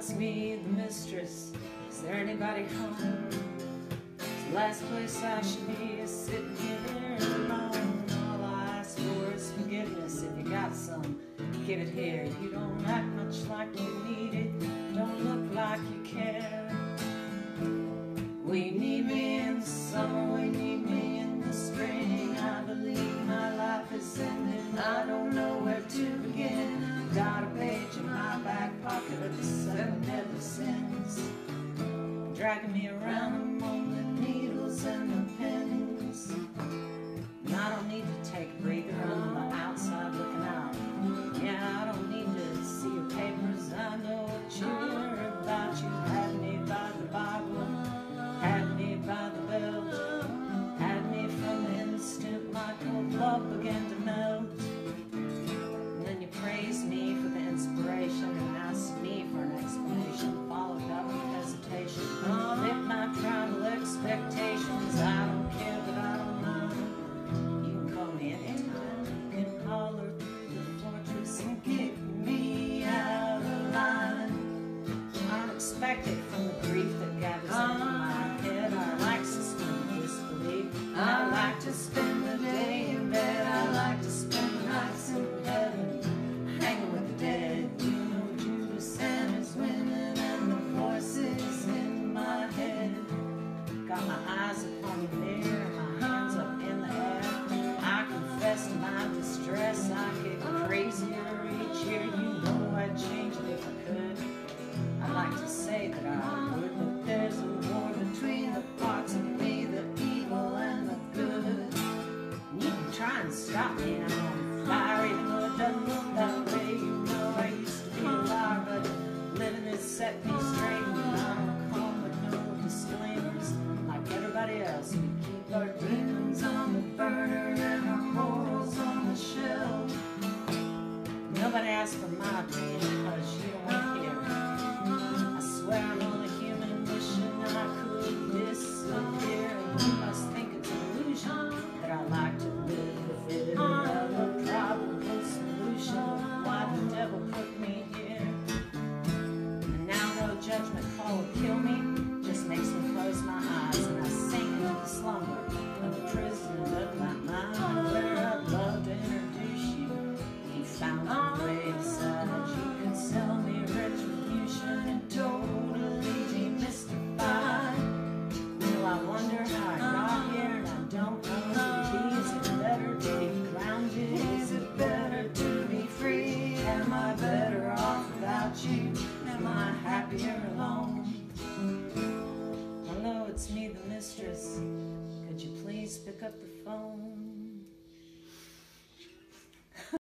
asks me, the mistress, is there anybody home? The last place I should be is sitting here alone. All I ask for is forgiveness if you got some. Give it here. You don't act much like you need it. Don't look like you care. We need me in the summer? dragging me around. among the needles and the expectations. I don't care, but I don't mind. You can call me anytime. You can holler through the fortress and kick me out of line. I'm expected from the grief that gathers in my stop him. mistress, could you please pick up the phone?